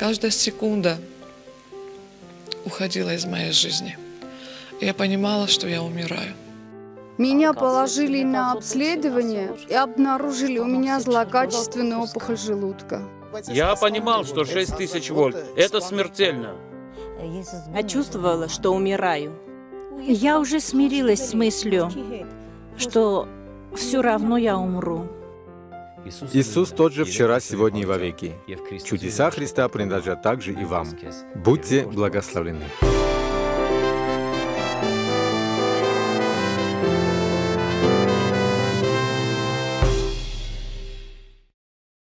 Каждая секунда уходила из моей жизни. Я понимала, что я умираю. Меня положили на обследование и обнаружили у меня злокачественную опухоль желудка. Я понимал, что 6000 вольт – это смертельно. Я чувствовала, что умираю. Я уже смирилась с мыслью, что все равно я умру. Иисус тот же вчера, сегодня и вовеки. Чудеса Христа принадлежат также и вам. Будьте благословлены.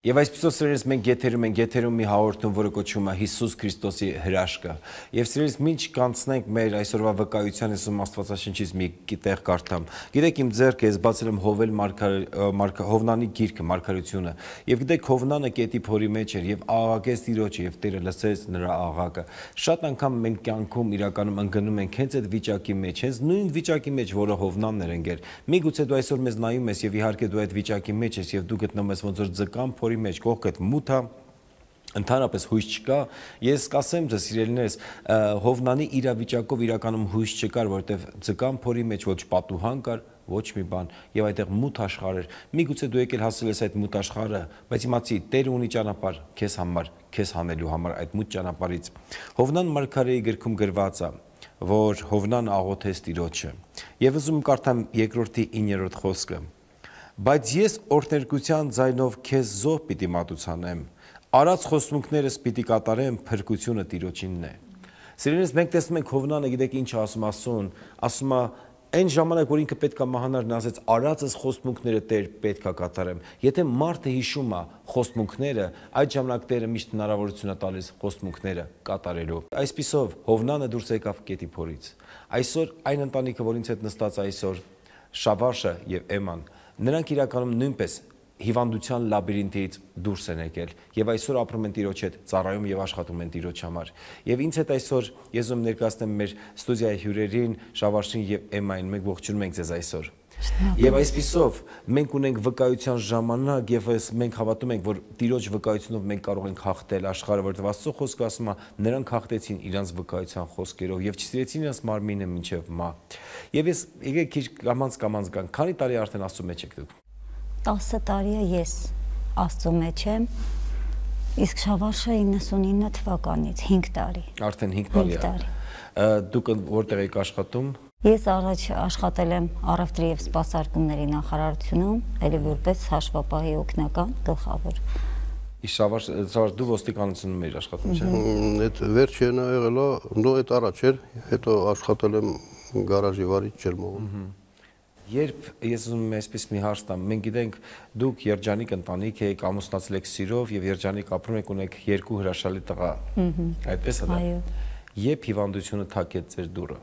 Եվ այսպեսով սրերից մենք եթերում ենք, եթերում մի հաղորդում, որը կոչվում է Հիսուս Քրիստոսի հրաշքը։ Եվ սրերից ինչ կանցնենք մեր այսօրվա վկայության եսում Աստվածաշնչից մի տեղ կարդամ։ Գիտեք իմ ձեռքը ես բացել եմ Հովել Հովնանի գիրքը, Մարգարությունը։ Եվ գիտեք Հովնանը կետի փորի մեջ էր եւ աղաղակեց Տիրոջը եւ Տերը լսեց նրա աղաղակը։ Շատ անգամ մենք կյանքում իրականում ընկնում ենք հենց այդ վիճակի մեջ, հենց նույն վիճակի մեջ, որը Հովնանն էր ընկեր։ Միգուցե դու այսօր մեզ նայում ես եւ իհարկե դու այդ վիճակի մեջ ես եւ դու գտնում ես ոնց որ ձկան փորի մեջ կողքդ մութա ընդհանրապես հույս չկա ես կասեմ ձեզ սիրելիներս հովնանի իրավիճակով իրականում հույս չկար որովհետև ձկան փորի մեջ ոչ պատուհան կար ոչ մի բան եւ այդտեղ մութ աշխարհ էր միգուցե դու եկել հասել ես այդ մութ աշխարհը բայց իմացի Տեր ունի ճանապարհ քեզ համար քեզ հանելու համար այդ մութ ճանապարհից հովնան մարգարեի գրքում գրված է որ հովնան աղոթեց Տիրոջը եւ ուզում կարդամ երկրորդի 9-րդ խոսքը բայց ես օրհներգության ձայնով քեզ զոհ պիտի մատուցանեմ, արած խոսմունքներս պիտի կատարեմ, փրկությունը Տիրոջինն է։ Սիրելիս մենք տեսնում ենք Հովնանը, գիտեք ինչ ասում ասուն, ասում է այն ժամանակ, որ ինքը պետք է մահանար, նա ասեց, արածս խոստմունքները Տեր պետք է կատարեմ։ Եթե մարդը հիշում է խոստմունքները, այդ ժամանակ Տերը միշտ հնարավորություն է տալիս խոստմունքները կատարելու։ Այսպիսով Հովնանը դուրս եկավ կետի փորից։ Այսօր այն ընտանիքը, որ ինձ հետ նստած այսօր, Շավարշը եւ Էման, Նրանք իրականում նույնպես հիվանդության լաբիրինթից դուրս են եկել եւ այսօր ապրում են Տիրոջ հետ, ծառայում եւ աշխատում են Տիրոջ համար։ Եվ ինձ հետ այսօր ես ում ներկայացնեմ մեր ստուդիայի հյուրերին, Շավարշին եւ Էմային, մենք ողջունում ենք ձեզ այսօր։ Եվ այսպիսով մենք ունենք վկայության ժամանակ եւ այս մենք հավատում ենք, որ Տիրոջ վկայությունով մենք կարող ենք հաղթել աշխարհը, որովհետեւ Աստծո խոսքը ասում է, նրանք հաղթեցին իրանց վկայության խոսքերով եւ չստացին իրենց մարմինը մինչեւ մա։ Եվ ես եկեք քիչ կամած կամած կան։ Քանի տարի արդեն Աստծո մեջ եք դուք։ 10 տարի է ես Աստծո մեջ եմ։ Իսկ Շավարշը 99 թվականից 5 տարի։ Արդեն 5 տարի է։ Դուք որտեղ եք աշխատում։ Ես առաջ աշխատել եմ առևտրի եւ սպասարկումների նախարարությունում, ելի որպես հաշվապահի օգնական գլխավոր։ Իշավար ծավալ դու ոստիկանությունում ես աշխատում չէ։ Այդ վերջինը եղել է, նո այդ առաջ էր, հետո աշխատել եմ գարաժի վարիչ ջերմողում։ Երբ ես ուզում եմ այսպես մի հարց տամ, մենք գիտենք դուք երջանիկ ընտանիք եք, ամուսնացել եք սիրով եւ երջանիկ ապրում եք, ունեք երկու հրաշալի տղա։ Այդպես է դա։ Այո։ Երբ հիվանդությունը թակեց ձեր դուրը։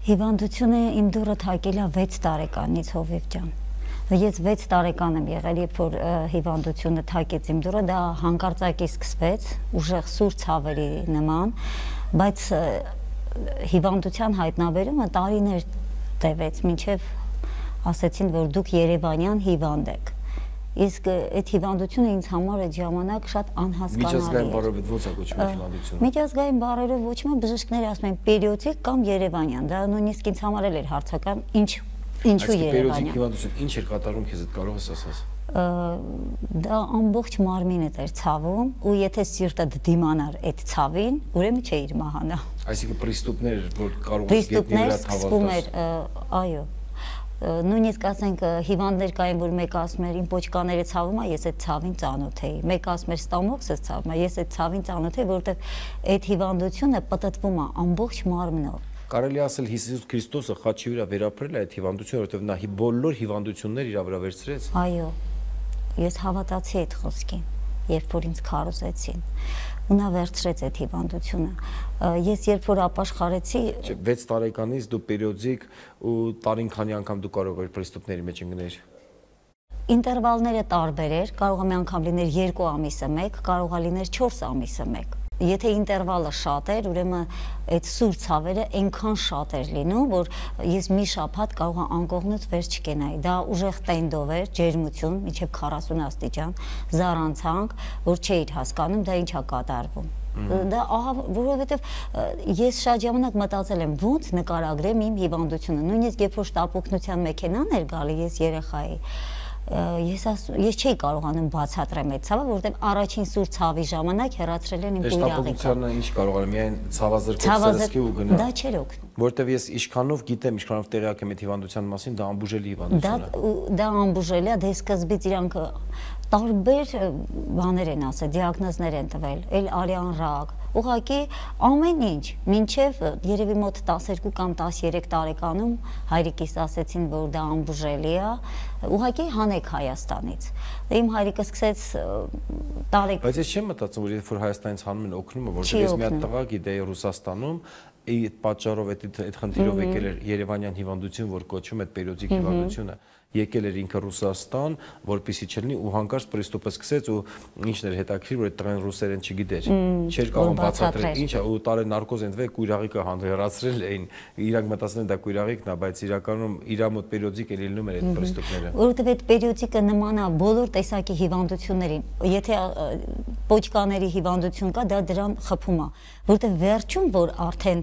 Հիվանդությունը իմ դուրը թակել է 6 տարեկանից Հովիվ ջան։ Ես 6 տարեկան եմ եղել, երբ որ հիվանդությունը թակեց իմ դուրը, դա հանկարծակի սկսվեց, ուժեղ սուր ցավերի նման, բայց հիվանդության հայտնաբերումը տարիներ տևեց, մինչև ասեցին, որ դուք Երևանյան հիվանդ եք իսկ այդ հիվանդությունը ինձ համար այդ ժամանակ շատ անհասկանալի էր։ Միջազգային բառերով ո՞նց է կոչվում հիվանդությունը։ Միջազգային բառերով ոչինչ բժիշկները ասում են պերիոդիկ կամ Երևանյան։ Դա նույնիսկ ինձ համար էլ էր հարցական, ինչ ինչու Երևանյան։ Այսինքն հիվանդությունը ինչ էր կատարում քեզ այդ կարող ես ասած դա ամբողջ մարմինդ էր ցավում ու եթե սիրտը դիմանար այդ ցավին, ուրեմն չէիր մահանա։ Այսինքն պրիստուպներ, որ կարող ես գետնի վրա թավալտաս։ Այո, նույնիսկ ասենք հիվանդներ կային, որ մեկը ասում էր իմ պոչկաները ցավում է, ես այդ ցավին ծանոթ էի։ Մեկը ասում էր ստամոքսը ցավում է, ես այդ ցավին ծանոթ էի, որովհետև այդ հիվանդությունը պատտվում է ամբողջ մարմնով։ Կարելի ասել Հիսուս Քրիստոսը խաչի վրա վերապրել է այդ հիվանդությունը, որովհետև նա բոլոր հիվանդություններ իր վրա վերցրեց։ Այո։ Ես հավատացի այդ խոսքին, երբ որ ինձ քարոզեցին ու նա վերցրեց այդ հիվանդությունը։ Ես երբ որ ապաշխարեցի 6 տարեկանից դու պերիոդիկ ու տարին քանի անգամ դու կարող ես պրեստուպների մեջ ընկնել։ Ինտերվալները տարբեր էր, կարող է մի անգամ լիներ 2 ամիսը 1, կարող է լիներ 4 ամիսը 1 եթե ինտերվալը շատ էր, ուրեմն այդ սուր ցավերը այնքան շատ էր լինում, որ ես մի շաբաթ կարող անկողնուց վեր չկենայի։ Դա ուժեղ տենդով էր, ջերմություն, միջև 40 աստիճան, զարանցանք, որ չէիր հասկանում դա ինչա կատարվում դա ահա որովհետև ես շատ ժամանակ մտածել եմ ո՞նց նկարագրեմ իմ հիվանդությունը նույնիսկ երբ որ շտապօգնության մեքենան էր գալի ես երեխայի ես աս, ես չէի կարողանում բացատրեմ այդ ցավը, որովհետև առաջին սուր ցավի ժամանակ հեռացրել են իմ կույրաղիկը։ Շտապօգնությանը ինչ կարող եմ, միայն ցավազրկել սրսկի ու գնալ։ Դա չէր օգնում։ Որտեվ ես իշխանով գիտեմ, իշխանով տեղյակ եմ այդ հիվանդության մասին, դա ամբուժելի հիվանդություն է։ Դա դա ամբուժելի է, դե սկզբից իրանք տարբեր բաներ են ասել, դիագնոզներ են տվել, էլ արյան ռակ, ուղղակի ամեն ինչ, մինչև երևի մոտ 12 կամ 13 տարեկանում հայրիկիս ասեցին, որ դա ամբուժելի է, ուղղակի հանեք Հայաստանից։ Դե իմ հայրիկը սկսեց տարեք Բայց ես չեմ մտածում, որ երբ որ Հայաստանից հանում են օգնում, որովհետև ես մի հատ տղա գիտեի Ռուսաստանում, այդ պատճառով այդ այդ խնդիրով եկել էր Երևանյան հիվանդություն, որ կոչվում է պերիոդիկ հիվանդությունը եկել էր ինքը Ռուսաստան, որպեսի չլինի ու հանկարծ պրեստոպը սկսեց ու ինչն էր հետաքրիր, որ այդ տղան ռուսերեն չգիտեր։ Չէր կարող բացատրել, ինչ ու տարե նարկոզ ընդվե կույրաղիկը հանդերացրել էին։ Իրանք մտածել են դա կույրաղիկն է, բայց իրականում իր մոտ պերիոդիկ է լինում էր այդ պրեստոպները։ Որովհետև այդ պերիոդիկը նման է բոլոր տեսակի հիվանդություններին։ Եթե պոչկաների հիվանդություն կա, դա դրան խփում է, որովհետև վերջում որ արդեն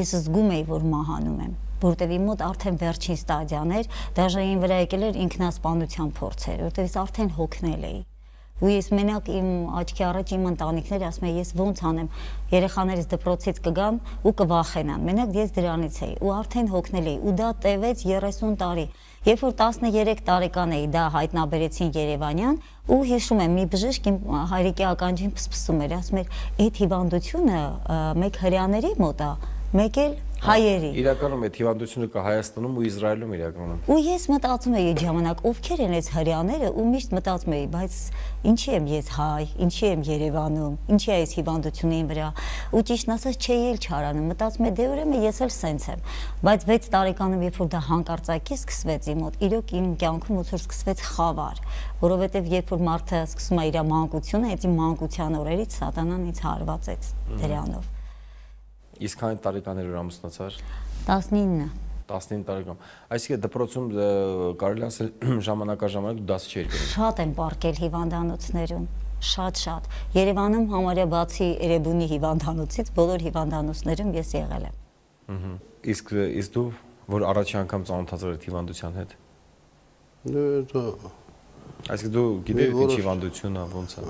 ես զգում եի, որ մահանում եմ որտեվ իմ մոտ արդեն վերջին ստադիան էր, դաժային վրա եկել էր ինքնասպանության փորձեր, որտեվ ես արդեն հոգնել էի։ Ու ես մենակ իմ աչքի առաջ իմ ընտանիքները ասում են ես ո՞նց անեմ։ Երեխաներս դպրոցից կգան ու կվախենան։ Մենակ ես դրանից էի ու արդեն հոգնել էի ու դա տևեց 30 տարի։ Երբ որ 13 տարեկան էի, դա հայտնաբերեցին Երևանյան ու հիշում եմ մի բժիշկ իմ հայրիկի ականջին փսփսում էր, ասում էր, «Այդ հիվանդությունը մեկ հрьяաների մոտ է» մեկ էլ հայերի։ հա, Իրականում այդ հիվանդությունը կա Հայաստանում ու Իսրայելում իրականում։ Ու ես մտածում էի այդ ժամանակ ովքեր են այս հрьяաները ու միշտ մտածում էի, բայց ինչի եմ ես հայ, ինչի եմ Երևանում, ինչի է այս հիվանդությունին վրա։ Ու ճիշտն ասած չէի էլ չարանում, մտածում եմ դե ուրեմն ես էլ սենց եմ։ Բայց 6 տարեկանում երբ որ դա հանկարծակի սկսվեց իմ մոտ, իրոք իմ կյանքում ոնց որ սկսվեց խավար, որովհետև երբ որ մարդը սկսում է իր մանկությունը, այդ իմ մանկության օրերից սատանան ինձ հարվածեց դրանով։ mm -hmm. Իսկ քանի տարեկաներ որ ամուսնացար։ 19 19 տարեկան։ Այսինքն դպրոցում կարելի ասել ժամանակաժամանակ դու դաս չէիր գնում։ Շատ եմ պարկել հիվանդանոցներում շատ-շատ։ Երևանում համարյա բացի Էրեբունի հիվանդանոցից բոլոր հիվանդանոցներում ես եղել եմ։ Ահա։ Իսկ իսկ դու որ առաջի անգամ ծանոթացել ես հիվանդության հետ։ Դա Այսինքն դու գիտես ինչ հիվանդություն է, ոնց է։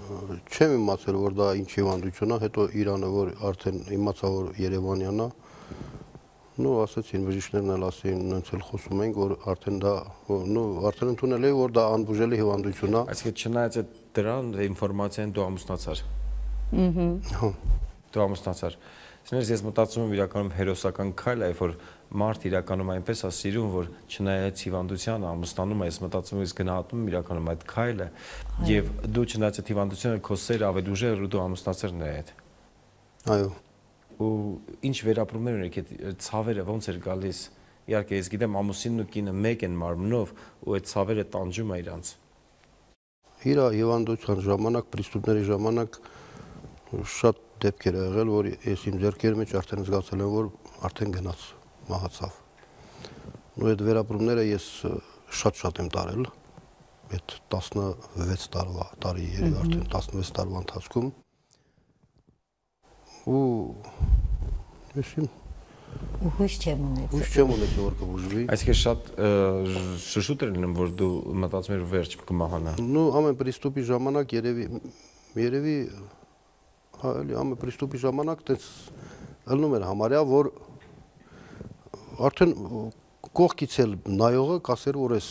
Չեմ իմացել, որ դա ինչ հիվանդություն է, հետո Իրանը որ արդեն իմացա որ Երևանյան է, նո ասացին բժիշկներն էլ ասին, նենց էլ խոսում ենք, որ արդեն դա նո արդեն ընդունել է որ դա անբուժելի հիվանդություն է։ Այսինքն չնայած այդ դրան ինֆորմացիան դու ամուսնացար։ Ահա։ Դու ամուսնացար։ Սներս ես մտածում եմ իրականում հերոսական քայլ է, որ մարդ իրականում այնպես է սիրում, որ չնայած հիվանդության ամուսնանում է, ես մտածում եմ, ես գնահատում իրականում այդ քայլը, եւ դու չնայած այդ հիվանդությունը քո սերը ավելի ուժեղ ու դու ամուսնացար նրա հետ։ Այո։ Ու ինչ վերապրումներ ունեք այդ ցավերը ո՞նց էր գալիս։ Իհարկե ես գիտեմ ամուսինն ու կինը մեկ են մարմնով ու այդ ցավերը տանջում է իրանց։ Իրա հիվանդության ժամանակ, պրիստուպների ժամանակ շատ դեպքեր ա եղել, որ ես իմ ձեռքերի մեջ արդեն զգացել եմ, որ արդեն գնաց մահացավ։ Ու այդ վերապրումները ես շատ-շատ եմ տարել այդ 16 տարվա տարի երբ արդեն 16 տարվա ընթացքում ու ես իմ ու հույս չեմ ունեցել։ Հույս չեմ ունեցել որ կբուժվի։ Այսինքն շատ շշուտ էր լինում որ դու մտածում ես վերջ կմահանա։ Ну ամեն պրիստուպի ժամանակ երևի երևի հա էլի ամեն պրիստուպի ժամանակ տես ելնում էր համարյա որ արդեն կողքից էլ նայողը կասեր որ այս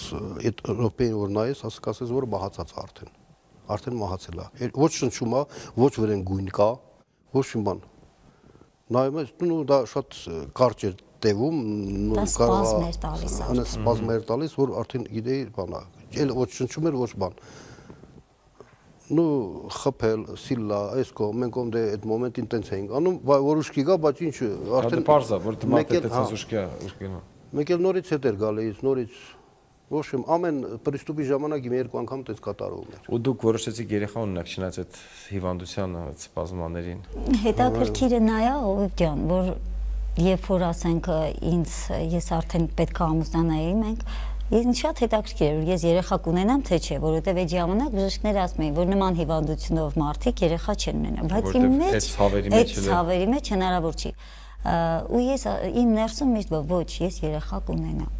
այդ ռոպեին որ նայես, ասը կասես որ մահացած արդեն։ Արդեն մահացել է։ Ոչ շնչում է, ոչ վրեն գույն կա, ոչ մի բան։ Նայում ես, նու դա շատ կարճ էր տևում, կարող է սպազմ էր տալիս, որ արդեն գիտեի բանա։ Էլ ոչ շնչում էր ոչ բան նու խփել, սիլլա, այս կողմ, մենք ում դե այդ մոմենտին տենց էինք անում, որ ուշքի գա, բայց ինչ արդեն դե պարզ է, որ դմատը տենց ուշքի է, ուշքին։ Մեկ էլ նորից հետ էր գալիս, նորից Ոչ իմ ամեն պրիստուպի ժամանակ իմ երկու անգամ տես կատարվում էր։ Ու դուք որոշեցիք երեխա ունենաք չնայած այդ հիվանդության սպազմաներին։ Հետաքրքիրը նա է, ով ջան, որ երբ որ ասենք ինձ ես արդեն պետք է ամուսնանայի մենք Ինձ շատ հետաքրքիր էր, ես երեխա կունենամ թե չէ, որովհետև այդ ժամանակ բժիշկները ասում էին, որ նման հիվանդությունով մարդիկ երեխա չեն ունենա, բայց իմ մեջ այդ ցավերի մեջ հնարավոր չի։ Ու ես իմ ներսում միշտ ոչ, ես երեխա կունենամ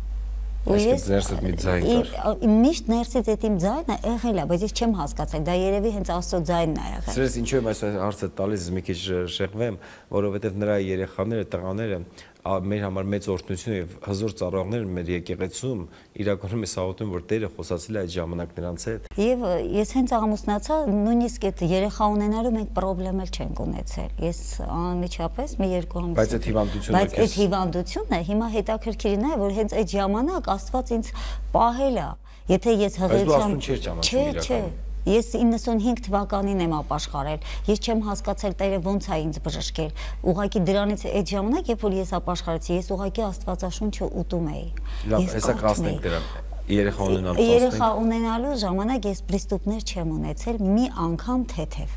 ու ես ներսդ մի ձայն կար։ Միշտ ներսից այդ իմ ձայնը եղել է, բայց ես չեմ հասկացել, դա երևի հենց Աստծո ձայնն է եղել։ Սրես ինչու եմ այս հարցը տալիս մի քիչ շեղվեմ, որովհետև նրա երեխաները, տղաները մեր համար մեծ օրհնություն եւ հզոր ծառայողներ մեր եկեղեցում իրականում է սաղոտում որ Տերը խոսացել է այդ ժամանակ նրանց հետ եւ ես հենց ամուսնացա նույնիսկ այդ երեխա ունենալու մենք խնդրեմ էլ չենք ունեցել ես անմիջապես մի երկու ամիս բայց այդ հիվանդությունը բայց այդ հիվանդությունը հիմա հետաքրքիրն է որ հենց այդ ժամանակ Աստված ինձ պահել է եթե ես հղիությամբ չէ չէ Ես 95 թվականին եմ ապաշխարել։ Ես չեմ հասկացել Տերը ոնց է ինձ բժշկել։ Ուղղակի դրանից այդ ժամանակ, երբ որ ես ապաշխարեցի, ես ուղղակի Աստվածաշունչը ուտում էի։ Լավ, հեսա կասնենք դրան երեխա ունենալու երեխա ունենալու ժամանակ ես պրիստուպներ չեմ ունեցել մի անգամ թեթև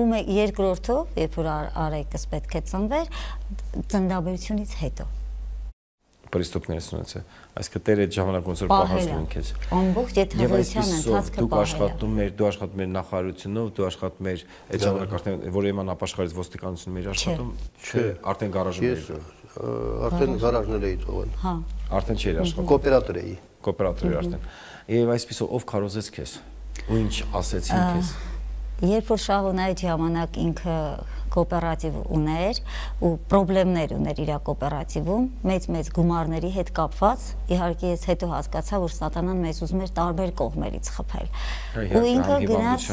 ու երկրորդով երբ որ արեկս պետք է ծնվեր ծննդաբերությունից հետո պրիստուպներս ունեցել։ Այսինքն Տերը այդ ժամանակ ոնց որ պահածում են քեզ։ Ամբողջ այդ հղիության ընթացքը դուք աշխատում եք, դու աշխատում ես նախարարությունով, դու աշխատում ես այդ ժամանակ արդեն որ Էման ապաշխարից ոստիկանությունում էր աշխատում, չէ, արդեն գարաժում էր։ Արդեն գարաժներ էի թողել։ Հա։ Արդեն չէր աշխատում։ Կոոպերատոր էի։ Կոոպերատոր էր արդեն։ Եվ այսպեսով ով քարոզեց քեզ։ Ու ինչ ասեցին քեզ։ Երբ որ Շահուն այդ ժամանակ ինքը կոոպերատիվ ուներ ու խնդիրներ ուներ իր կոոպերատիվում մեծ-մեծ գումարների հետ կապված իհարկե ես հետո հասկացա որ սատանան մեզ ուզում էր տարբեր կողմերից խփել ու ինքը գնաց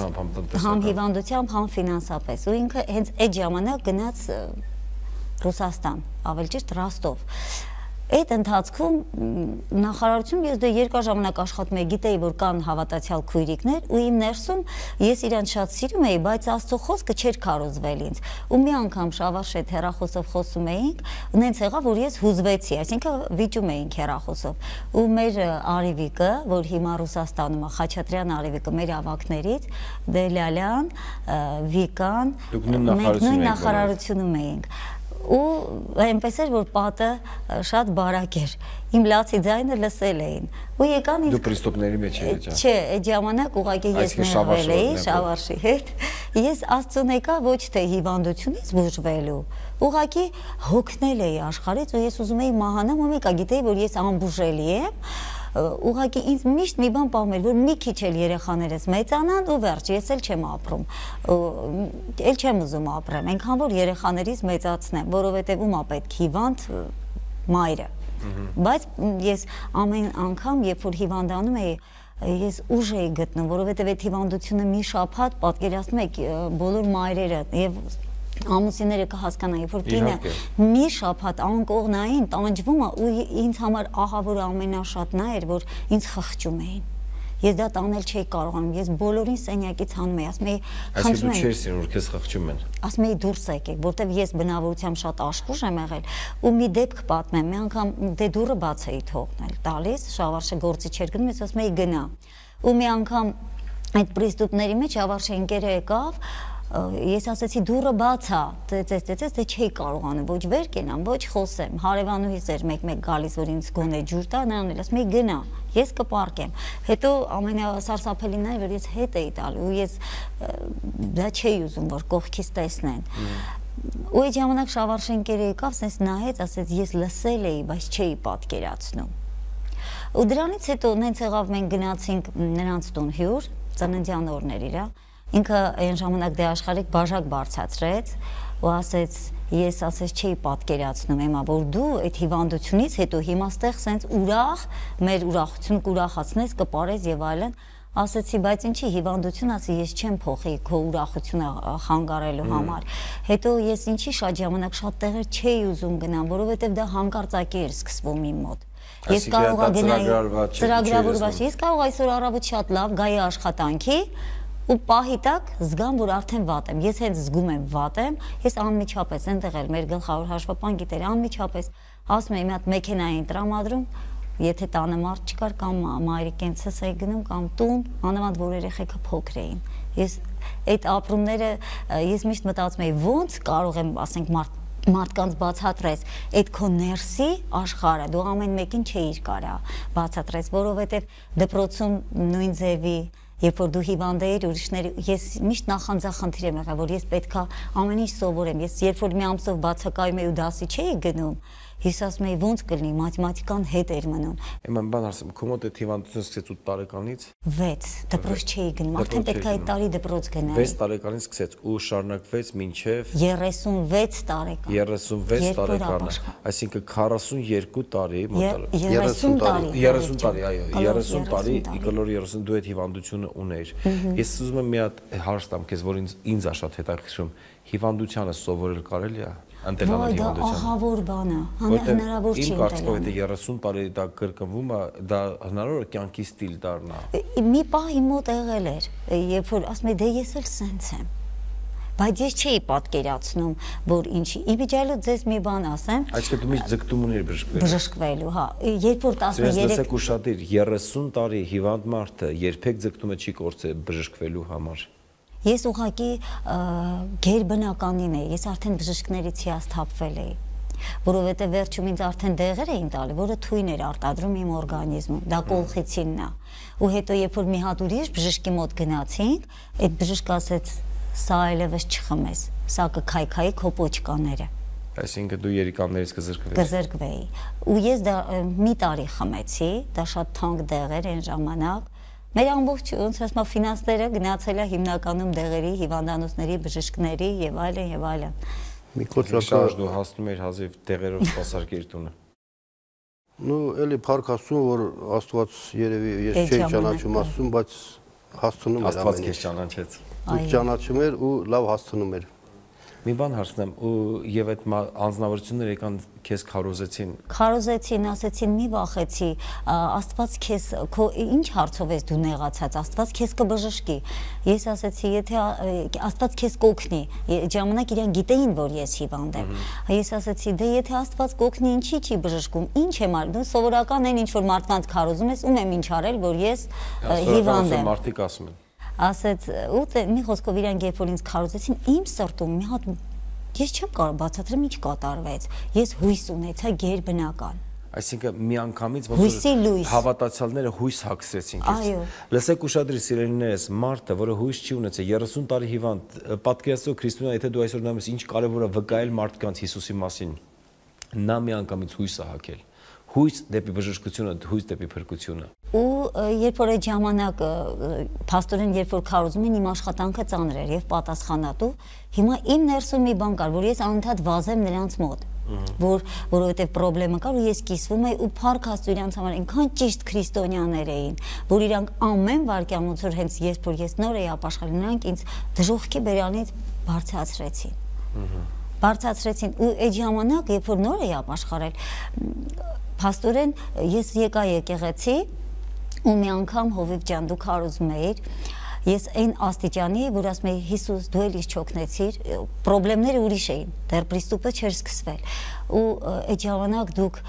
համ հիվանդությամբ համ ֆինանսապես ու ինքը հենց այդ ժամանակ գնաց Ռուսաստան, ավելի ճիշտ Ռոստով Այդ ընթացքում նախարարությունում ես դե երկար ժամանակ աշխատում եի, գիտեի, որ կան հավատացյալ քույրիկներ ու իմ ներսում ես իրան շատ սիրում էի, բայց Աստծո խոսքը չէր քարոզվել ինձ։ Ու մի անգամ Շավաշետ հերախոսով խոսում էինք, նենց եղավ, որ ես հուզվեցի, այսինքն վիճում էինք հերախոսով։ Ու մեր Արիվիկը, որ հիմա Ռուսաստանում է, Խաչատրյան Արիվիկը մեր ավակներից, Դելալյան, Վիկան, մենք նույն նախարարությունում էինք ու այնպես էր որ պատը շատ բարակ էր. Իմ լացի ձայնը լսել էին ու եկան ինձ դու պրիստոպների մեջ էի ջան չէ այդ ժամանակ ուղղակի ես մեղվել էի շավարշի հետ ես աստծուն եկա ոչ թե հիվանդությունից բուժվելու ուղղակի հոգնել էի աշխարից ու ես ուզում էի մահանամ ու մեկա գիտեի որ ես անբուժելի եմ ուղղակի ինձ միշտ մի բան պահում էր, որ մի քիչ էլ երեխաներս մեծանան ու վերջ, ես էլ չեմ ապրում։ Էլ չեմ ուզում ապրեմ, այնքան որ երեխաներից մեծացնեմ, որովհետև ումա պետք հիվանդ մայրը։ Բայց ես ամեն անգամ, երբ որ հիվանդանում էի, ես ուժ էի գտնում, որովհետև այդ հիվանդությունը մի շաբաթ պատկերացնում եք բոլոր մայրերը եւ ամուսինները կհասկանան, երբ որ կինը մի շաբաթ անկողնային տանջվում է ու ինձ համար ահա որ ամենաշատն էր, որ ինձ խղճում էին։ Ես դա տանել չէի կարողանում։ Ես բոլորին սենյակից հանում էի, ասում էի, խնդրում եմ։ Այսինքն չես սիրում, որ քեզ խղճում են։ Ասում էի դուրս եկեք, որտեվ ես բնավորությամբ շատ աշխուժ եմ եղել ու մի դեպք պատմեմ։ Մի անգամ դե դուրը բաց էի թողնել, տալիս, շավարշը գործի չէր գնում, ես ասում էի գնա։ Ու մի անգամ այդ պրիստուպների մեջ ավարշը ընկերը եկավ, ես ասացի դուրը բաց է, ծեծես, ծեծես, դե չէի կարողանում ոչ վեր կենամ, ոչ խոսեմ։ Հարևանուհիս էր մեկ-մեկ գալիս, որ ինձ գոնե ջուր տա, նրան էլ ասում էի գնա, ես կպարկեմ։ Հետո ամենասարսափելին է, որ ես հետ էի տալու ու ես դա չէի ուզում, որ կողքից տեսնեն։ Ու այդ ժամանակ շավարշենկերը եկավ, ասես նայեց, ասեց ես լսել էի, բայց չէի պատկերացնում։ Ու դրանից հետո նենց եղավ մենք գնացինք նրանց տուն հյուր, ծննդյան օրներ իրա։ Ինքը այն ժամանակ դե աշխարհիկ բաժակ բարձացրեց ու ասեց ես ասես չէի պատկերացնում եմա որ դու այդ հիվանդությունից հետո հիմա ստեղ սենց ուրախ մեր ուրախությունը կուրախացնես կպարես եւ այլն ասեցի բայց ինչի հիվանդություն ասի ես չեմ փոխի քո ուրախությունը խանգարելու համար հետո ես ինչի շատ ժամանակ շատ տեղեր չէի ուզում գնամ որովհետեւ դա հանկարծակի էր սկսվում իմ մոտ Ես կարողա գնայի ծրագրավորված ես կարող այսօր առավոտ շատ լավ գայի աշխատանքի ու պահի տակ զգամ, որ արդեն վատ եմ։ Ես հենց զգում եմ վատ եմ, ես անմիջապես այնտեղ էլ մեր գլխավոր հաշվապան գիտեր անմիջապես ասում եմ մի հատ մեքենային տրամադրում Եթե տանը մարդ չկար կամ մայրիկենցս էի գնում կամ տուն, անավանդ որ երեխեքը փոքր էին։ Ես այդ ապրումները ես միշտ մտածում էի ո՞նց կարող եմ, ասենք, մարդ մարդկանց բացատրես այդ քո ներսի աշխարհը դու ամեն մեկին չէիր կարա բացատրես որովհետև դպրոցում նույն ձևի երբ որ դու հիվանդ էիր ուրիշների ես միշտ նախանձախնդիր եմ եղել որ ես պետքա ամեն ինչ սովորեմ ես երբ որ մի ամսով բացակայում էի ու դասի չէի գնում Ես ասում եի ո՞նց կլինի, մաթեմատիկան հետ էր մնում։ Հիմա բան ասեմ, քո մոտ է հիվանդությունը սկսեց 8 տարեկանից։ 6, դպրոց չէի գնում, արդեն պետք է այդ տարի դպրոց գնայի։ 6 տարեկանից սկսեց ու շարունակվեց մինչև 36 տարեկան։ 36 տարեկան։ Այսինքն 42 տարի, մոտ 30 տարի։ 30 տարի, այո, 30 տարի, իգլոր 30 դու այդ հիվանդությունը ուներ։ Ես ուզում եմ մի հատ հարց տամ քեզ, որ ինձ ինձ է շատ հետաքրքրում։ Հիվանդությանը սովորել կարելի է ընտելանալ հիվանդության։ Դա ահավոր բան է, հնարավոր չի ընտելանալ։ Իմ կարծիքով եթե 30 տարի դա կրկնվում է, դա հնարավոր է կյանքի ստիլ դառնա։ Մի պահ իմ մոտ եղել էր, երբ որ ասում եմ դե ես էլ սենց եմ բայց ես չէի պատկերացնում, որ ինչի։ Իվիճալը ձեզ մի բան ասեմ։ Այսինքն դու միշտ ձգտում ուներ բժշկվելու։ Բժշկվելու, հա։ Երբ որ 13 Լսեք ուշադիր, 30 տարի հիվանդ մարդը երբեք ձգտումը չի կորցել բժշկվելու համար։ Ես ուղղակի գերբնականին էի, ես արդեն բժիշկներից հիասթափվել էի որովհետև վերջում ինձ արդեն դեղեր էին տալի, որը թույն էր արտադրում իմ օրգանիզմում, դա կոլխիցինն է։ Ու հետո երբ որ մի հատ ուրիշ բժշկի մոտ գնացինք, այդ բժիշկը ասեց՝ «Սա այլևս չխմես, սա կքայքայի քո պոչկաները»։ Այսինքն դու երիկաններից կզրկվեի։ Կզրկվեի։ Ու ես դա մի տարի խմեցի, դա շատ թանկ դեղ էր այն ժամանակ Մեր ամբողջ ոնց ասում ֆինանսները գնացել է հիմնականում դեղերի, հիվանդանոցների, բժիշկների եւ այլն եւ այլն։ Մի կոտրակաշ դու հասնում էր հազիվ դեղերով սպասարկեր տունը։ Ну, էլի փառք Աստծուն, որ Աստված երևի ես չէի ճանաչում Աստծուն, բայց հասցնում էր ամեն ինչ։ Աստված քեզ ճանաչեց։ Ու ճանաչում էր ու լավ հասցնում էր։ Մի բան հարցնեմ, ու եւ այդ անznավորությունները եկան քեզ քարոզեցին։ Քարոզեցին, ասեցին՝ մի վախեցի, Աստված քեզ քո ինչ հարցով ես դու նեղացած, Աստված քեզ կբժշկի։ Ես ասեցի, եթե Աստված քեզ կօգնի, ժամանակ իրեն գիտեին, որ ես հիվանդ եմ։ Ես ասեցի, դե եթե Աստված կօգնի, ինչի՞ չի բժշկում։ Ինչ եմ արել։ Դու սովորական այն ինչ որ մարդկանց քարոզում ես, ում եմ ինչ արել, որ ես հիվանդ եմ։ Մարդիկ ասում են ասեց ու մի խոսքով իրանք երբ որ ինձ քարոզեցին իմ սրտում մի հատ ես չեմ կարող բացատրեմ ինչ կատարվեց ես հույս ունեցա ģերբնական այսինքն մի անգամից ոնց որ հավատացյալները հույս հագցրեցին քեզ լսեք ուշադրի սիրելիներս մարդը որը հույս չի ունեցել 30 տարի հիվանդ պատկերացրու քրիստոնյա եթե դու այսօր նայում ես ինչ կարևոր է վկայել մարդկանց Հիսուսի մասին նա մի անգամից հույս է հագել հույս դեպի բժշկությունը, հույս դեպի փրկությունը։ Ու երբ որ այդ ժամանակ փաստորեն երբ որ քարոզում են իմ աշխատանքը ծանր էր եւ պատասխանատու, հիմա իմ ներսում մի բան կար, որ ես անընդհատ վազեմ նրանց մոտ որ որովհետև խնդրեմը կար ու ես կիսվում էի ու փառք Աստծո իրանց համար այնքան ճիշտ քրիստոնյաներ էին, որ իրանք ամեն վարքյան ոնց որ հենց ես որ ես նոր էի ապաշխարել, նրանք ինձ դժողքի բերանից բարձրացրեցին։ Բարձրացրեցին ու այդ ժամանակ, երբ որ նոր էի ապաշխարել, Փաստորեն ես եկա եկեղեցի ու մի անգամ Հովիվ ջան դու քարոզում էիր ես այն աստիճանի որ ասում էի Հիսուս դու էլի չօգնեցիր, խնդիրները ուրիշ էին, դեռ պրիստուպը չէր սկսվել։ Ու այդ ժամանակ դուք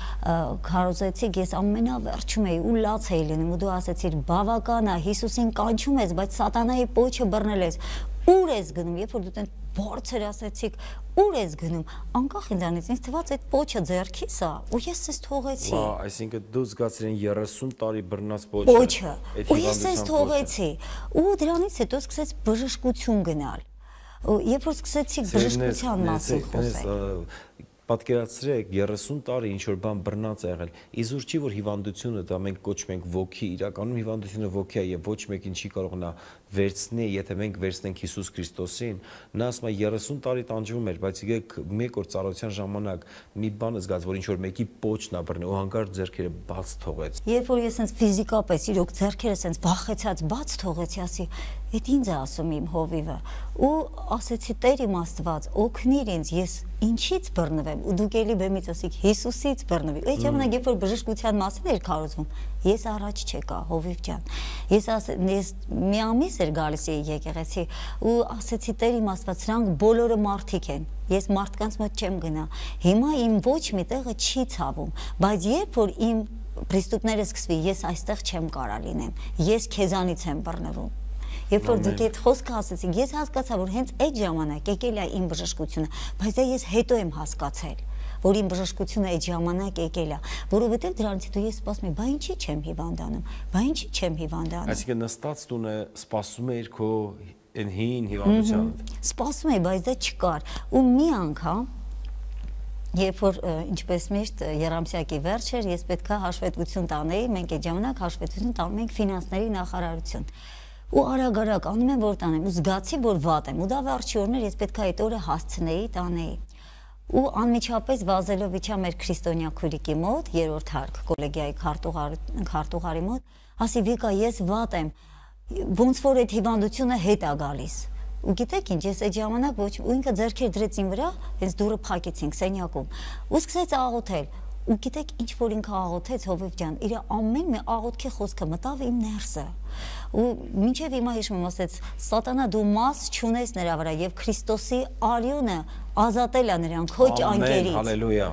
քարոզեցիք, ես ամենավերջում էի ու լաց էի լինում ու դու ասեցիր բավական է, Հիսուսին կանչում ես, բայց սատանայի պոչը բռնել ես։ Ուր ես գնում, երբ որ դու տեն բարձր ասեցիք, ուր ես գնում, անկախ ինձանից ինձ թվաց այդ պոչը ձեռքիս է, ու ես ես թողեցի։ Վա, այսինքն դու զգացրին 30 տարի բռնած պոչը։ Պոչը։ Ու ես ես թողեցի։ Ու դրանից հետո սկսեց բժշկություն գնալ։ երբ որ սկսեցիք բժշկության մասին խոսել պատկերացրեք 30 տարի ինչ որ բան բռնած է եղել իզուր չի որ հիվանդությունը դա մենք կոչում ենք ոգի իրականում հիվանդությունը ոգի է եւ ոչ մեկին չի կարող նա վերցնի, եթե մենք վերցնենք Հիսուս Քրիստոսին, նա ասում է 30 տարի տանջվում էր, բայց եկեք մեկ օր ծառայության ժամանակ մի բան զգաց, որ ինչ որ մեկի պոչն ա բռնել ու հանկարծ ձեռքերը բաց թողեց։ Երբ որ ես sense ֆիզիկապես իրոք ձեռքերը sense վախեցած բաց թողեցի, ասի, «Էդ ինձ է ասում իմ հովիվը»։ Ու ասեցի Տեր իմ Աստված, օգնիր ինձ, ես ինչից բռնվեմ։ Ու դուք էլի բեմից ասիք Հիսուսից բռնվի։ Այդ ժամանակ երբ որ բժշկության մասին էր քարոզվում, ես առաջ չեկա, հովիվ ջան։ Ես ես մի ամիս էր գալիս եկեղեցի ու ասեցի Տեր իմ Աստված, սրանք բոլորը մարդիկ են։ Ես մարդկանց մոտ չեմ գնա։ Հիմա իմ ոչ մի տեղը չի ցավում, բայց երբ որ իմ պրիստուպները սկսվի, ես այստեղ չեմ կարա լինեմ։ Ես քեզանից եմ բռնվում։ Երբ որ դուք այդ խոսքը ասացիք, ես հասկացա, որ հենց այդ ժամանակ եկել է իմ բժշկությունը, բայց դա ես հետո եմ հասկացել որ իմ բժշկությունը այդ ժամանակ եկել է, որովհետև դրանից հետո ես սպասում եմ, բա ինչի չեմ հիվանդանում, բա ինչի չեմ հիվանդանում։ Այսինքն նստած տունը սպասում էր քո այն հին հիվանդությանը։ Սպասում էի, բայց դա չկար։ Ու մի անգամ Երբ որ ինչպես միշտ Երամսյակի վերջ էր, ես պետքա հաշվետվություն տանեի, մենք այդ ժամանակ հաշվետվություն տանում ենք ֆինանսների նախարարություն ու արագ-արագ անում եմ որ տանեմ ու զգացի որ վատ եմ ու դա վերջի օրներ ես պետք է այդ օրը հասցնեի տանեի ու անմիջապես վազելով իջա մեր քրիստոնյա քուրիկի մոտ երրորդ հարկ կոլեգիայի քարտուղար քարտուղարի մոտ ասի վիկա ես վատ եմ ոնց որ այդ հիվանդությունը հետ է գալիս ու գիտեք ինչ ես այդ ժամանակ ոչ ու ինքը ձեռքեր դրեց իմ վրա հենց դուրը փակեցինք սենյակում ու սկսեց աղոթել ու գիտեք ինչ որ ինքը աղոթեց Հովիվ ջան իր ամեն մի աղոթքի խոսքը մտավ իմ ներսը ու մինչև հիմա հիշում եմ ասեց սատանա դու մաս չունես նրա վրա եւ Քրիստոսի արյունը ազատել է նրան քո ջանկերից հալելույա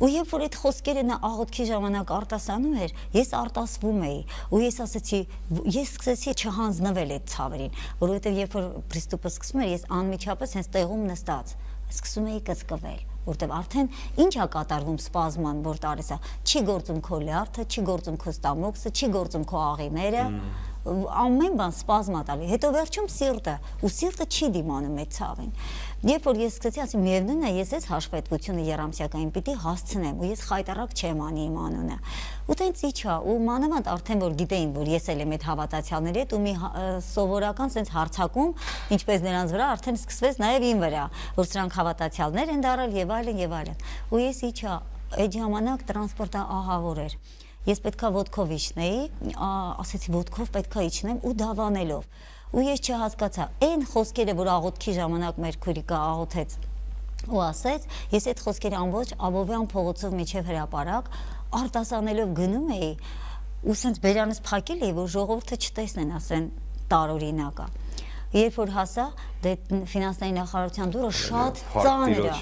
ու երբ որ այդ խոսքերը նա աղոթքի ժամանակ արտասանում էր ես արտասվում էի ու ես ասացի ես սկսեցի չհանձնվել այդ ցավերին որովհետեւ երբ որ պրիստուպը սկսում էր ես անմիջապես հենց տեղում նստած սկսում էի կծկվել որտեվ արդեն ինչ է կատարվում սպազման, որ տարես է, չի գործում քո լյարդը, չի գործում քո ստամոքսը, չի գործում քո աղիները, ամեն բան սպազմա տալի։ Հետո վերջում սիրտը, ու սիրտը չի դիմանում այդ ցավին։ Երբ որ ես սկսեցի ասի միևնույնն է, ես այս հաշվետվությունը երամսյակային պիտի հասցնեմ, ու ես խայտարակ չեմ անի իմ անունը։ Ու տենց իջա, ու մանավանդ արդեն որ գիտեին, որ ես էլ եմ այդ հավատացյալների հետ ու մի սովորական սենց հարցակում, ինչպես նրանց վրա արդեն սկսվեց նաև իմ վրա, որ սրանք հավատացյալներ են դարել եւ այլն եւ այլն։ Ու ես իջա, այդ ժամանակ տրանսպորտը ահավոր էր ես պետքա ոդկով իջնեի, ասեցի ոդկով պետքա իջնեմ ու դավանելով ու ես չհասկացա այն խոսքերը, որ աղոթքի ժամանակ մեր քուրիկը աղոթեց ու ասեց, ես այդ խոսքերը ամբողջ Աբովյան փողոցով միջև հրապարակ արտասանելով գնում էի ու սենց բերանս փակել էի, որ ժողովուրդը չտեսնեն, ասեն տարօրինակ է։ Երբ որ հասա, դե ֆինանսների նախարարության դուրը շատ ծանր է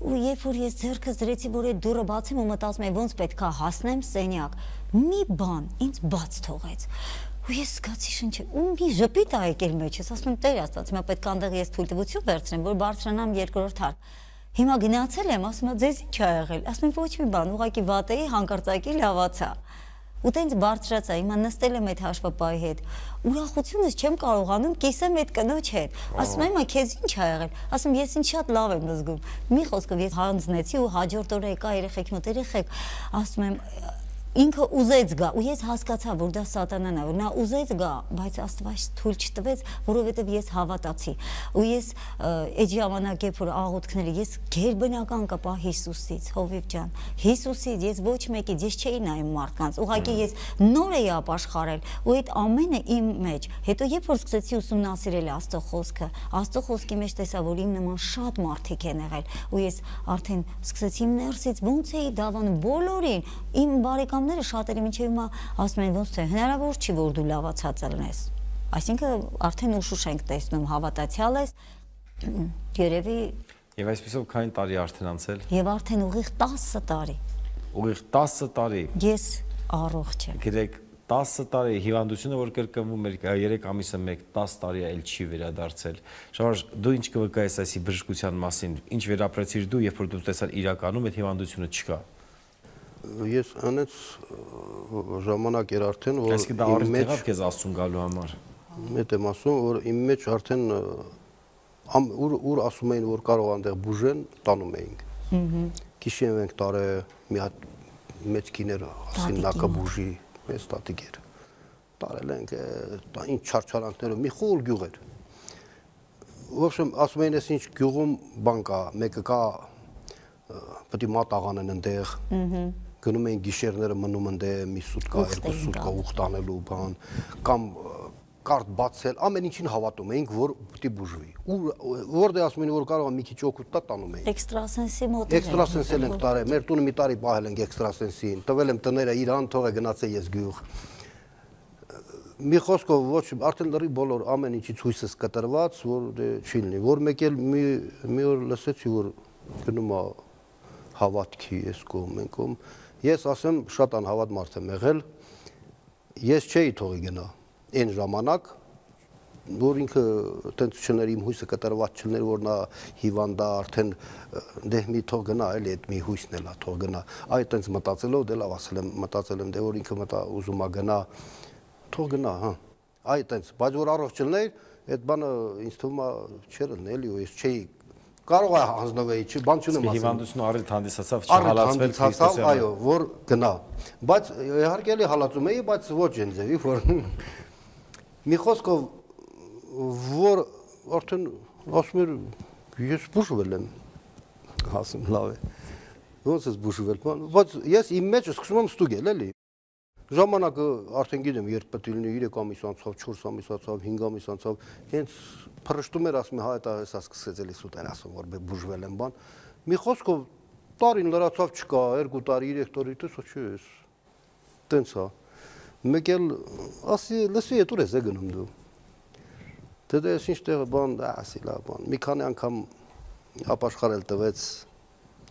ու երբ որ ես ձեռքս դրեցի, որ այդ դուռը բացեմ ու մտածում եմ ոնց պետքա հասնեմ սենյակ, մի բան ինձ բաց թողեց ու ես զգացի շնչը ու մի ժպիտ ա եկել մեջս ասում Տեր Աստված հիմա պետք է անդեղ ես թույլտվություն վերցնեմ որ բարձրանամ երկրորդ հարկ հիմա գնացել եմ ասում եմ ձեզ ի՞նչ ա եղել ասում եմ ոչ մի բան ուղակի վատ էի հանկարծակի լավացա ու տենց բարձրացա հիմա նստել եմ այդ հաշվապահի հետ ուրախությունս չեմ կարողանում կիսեմ այդ կնոջ հետ ասում եմ քեզ ինչ ա եղել ասում ես ինչ շատ լավ եմ զգում մի խոսքով ես հանձնեցի ու հաջորդ օրը եկա երեխեք մոտ երեխեք ասում եմ ինքը ուզեց գա ու ես հասկացա որ դա սատանան է որ նա ուզեց գա բայց աստված թույլ չտվեց որովհետև ես հավատացի ու ես այդ ժամանակ երբ որ աղոթքները ես ģերբնական կպա Հիսուսից Հովիվ ջան Հիսուսից ես ոչ մեկից ես չէի նայում մարդկանց ուղղակի ես նոր էի ապաշխարել ու այդ ամենը իմ մեջ հետո երբ որ սկսեցի ուսումնասիրել Աստծո խոսքը Աստծո խոսքի մեջ տեսա որ իմ նման շատ մարդիկ են եղել ու ես արդեն սկսեցի ներսից ոնց էի դավանում բոլորին իմ բարեկամ անգամները շատերը մինչև հիմա ասում են ոնց թե հնարավոր չի որ դու լավացած լինես այսինքն արդեն ուշուշ ենք տեսնում հավատացյալ ես երևի Եվ այսպեսով քանի տարի արդեն անցել։ Եվ արդեն ուղիղ 10 տարի։ Ուղիղ 10 տարի։ Ես առողջ եմ։ Գիտեք, 10 տարի հիվանդությունը որ կրկնվում էր 3 ամիսը 1 10 տարի էլ չի վերադարձել։ Շարժ դու ինչ կվկայես այսի բժշկության մասին, ինչ վերապրեցիր դու, երբ որ դու տեսար իրականում այդ հիվանդությունը չկա ես անեց ժամանակ էր արդեն որ Այսինքն դա առիթ եղավ քեզ Աստծուն գալու համար։ Մետ եմ ասում որ իմ մեջ արդեն ուր ուր ասում էին որ կարող այնտեղ բուժեն տանում էինք։ Հհհ։ Քիշեմ ենք տարե մի հատ մեծ կիներ ասին նա կբուժի մեծ տատիկեր։ Տարել ենք դա ինչ չարչարանքներով մի խոլ գյուղ էր։ Ոբշեմ ասում էին ես ինչ գյուղում բան կա, մեկը կա պետք է մատ աղանեն այնտեղ։ Հհհ գնում էին գիշերները մնում ընդ մի սուտկա, երկու սուտկա ուխ տանելու բան կամ կարտ բացել, ամեն ինչին հավատում էինք, որ պիտի բուժվի։ Ու որտեղ ասում էին, որ կարող է մի քիչ օգուտ տա տանում էին։ Էքստրասենսի մոտ։ Էքստրասենսել ենք տարել, մեր տունը մի տարի պահել ենք էքստրասենսին, տվել եմ տները իրան, թողը գնացե ես գյուղ։ Մի խոսքով ոչ, արդեն լրի բոլոր ամեն ինչի ցույցս կտրված, որ դե չի լինի։ Որ մեկ էլ մի մի օր լսեցի, որ գնում է հավատքի ես կողմ, մենք կողմ Ես ասեմ շատ անհավատ մարդ եմ եղել։ Ես չէի թողի գնա այն ժամանակ որ ինքը չներ իմ հույսը կտրված չներ որ նա հիվանդա արդեն դե մի թող գնա էլի այդ մի հույսն էլա թող գնա այ տենց մտածելով դե լավ ասել եմ մտածել եմ դե որ ինքը մտա ուզում է գնա թող գնա հա այ տենց բայց որ առողջ լիներ այդ բանը ինձ թվում է չէր էլի ու ես չէի կարող է հանձնվեի, չի, բան չունեմ ասել։ Հիվանդությունը առիթ հանդիսացավ չհալածվել Քրիստոսի այո, որ գնա։ Բայց իհարկե էլի հալածում էի, բայց ոչ այն ձևի, որ մի խոսքով որ արդեն ասում էր ես բուժվել եմ ասում լավ է ոնց ես բուժվել բայց ես իմ մեջ սկսում եմ ստուգել էլի ժամանակը արդեն գիտեմ երբ պետք է լինի 3 ամիս անցավ 4 ամիս անցավ 5 ամիս անցավ հենց փրշտում էր ասում հա դա հեսա սկսեց էլի սուտ են ասում որ բուժվել եմ բան մի խոսքով տարին լրացավ չկա 2 տարի 3 տարի դες չէ տենց հա մեկ էլ ասի լսի է դուր ես գնում դու Դե դե ինչ տեղը բան, ասի լավ բան։ Մի քանի անգամ ապաշխարել տվեց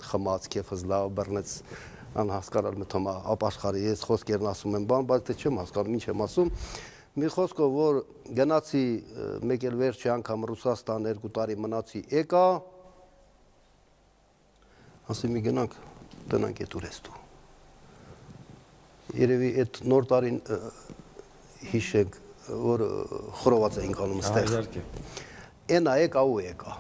խմած քեֆս լավ բռնեց անհասկանալ մտում ապաշխարի ես խոսքերն ասում եմ բան, բայց դե չեմ հասկանում ինչ եմ ասում։ Մի խոսքով որ գնացի մեկ էլ վերջի անգամ Ռուսաստան երկու տարի մնացի, եկա ասի մի գնանք տնանք այդ ուր ես դու։ Երևի այդ նոր տարին հիշենք որ խորոված էինք անում ստեղ։ Իհարկե։ Էնա եկա ու եկա։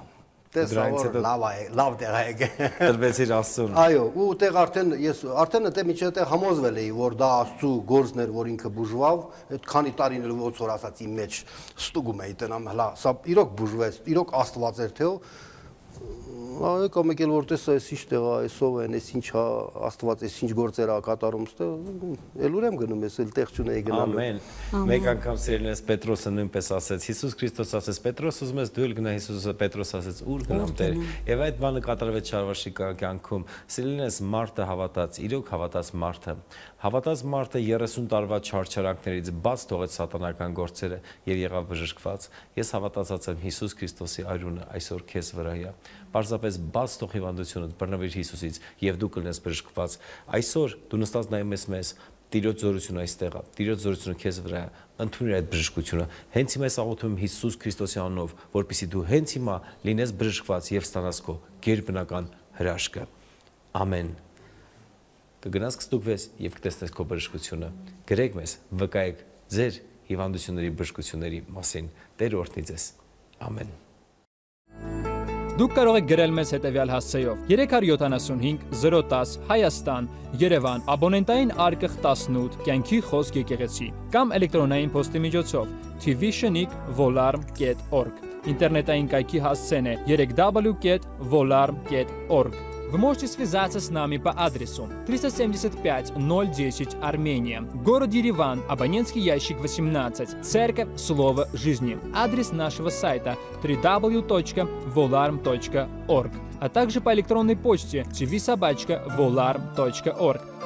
Տեսա որ լավ է, լավ տեղ է եկել։ Տրվեցիր Աստծուն։ Այո, ու տեղ արդեն ես արդեն այդտեղ միջև տեղ համոզվել էի, որ դա Աստծու գործն էր, որ ինքը բուժվավ, այդ քանի տարին էլ ոնց որ ասած իմ մեջ ստուգում էի տնամ, հլա, սա իրոք բուժվեց, իրոք Աստված էր թե եկա մեկ էլ որ տեսա այս ինչ տեղա, այսով են, այս ինչա Աստված, այս ինչ գործեր ա կատարում, ստե էլ ուրեմ գնում ես, էլ տեղ չունեի գնալու։ Ամեն։ Մեկ անգամ սերելես Պետրոսը նույնպես ասեց, Հիսուս Քրիստոս ասեց, Պետրոս ուզում ես դու էլ գնա, Հիսուսը Պետրոս ասեց, ուր գնամ Տեր։ Եվ այդ բանը կատարվեց Շարվաշի կյանքում։ Սիրելես Մարտը հավատաց, իրոք հավատաց Մարտը։ Հավատաց Մարտը 30 տարվա չարչարանքներից բաց թողեց սատանական գործերը եւ եղավ բժշկված։ Ես հավատացած եմ Հիսուս Քրիստոսի այրունը այսօր քեզ վրա է։ Պարզապես բաց թող հիվանդությունը բռնվիր Հիսուսից եւ դու կլինես բժշկված։ Այսօր դու նստած նայում ես մեզ Տիրոջ զորությունը այստեղ է։ Տիրոջ զորությունը քեզ վրա է։ Ընդունիր այդ բժշկությունը։ Հենց հիմա ես աղոթում Հիսուս Քրիստոսի անունով, որպեսզի դու հենց հիմա լինես բժշկված եւ ստանաս քո գերբնական հրաշքը։ Ամեն կգնաս կստուգվես եւ կտեսնես քո բժշկությունը։ Գրեք մեզ, վկայեք ձեր հիվանդությունների բժշկությունների մասին։ Տեր օրհնի ձեզ։ Ամեն։ Դուք կարող եք գրել մեզ հետևյալ հասցեով. 375 010 Հայաստան Երևան абոնենտային արկղ 18 կյանքի խոսք եկեղեցի կամ էլեկտրոնային փոստի միջոցով tvshnik.volarm.org Ինտերնետային կայքի հասցեն է 3w.volarm.org Вы можете связаться с нами по адресу 375 010 Армения, город Ереван, абонентский ящик 18, Церковь Слово Жизни. Адрес нашего сайта www.volarm.org, а также по электронной почте tvsobachka.volarm.org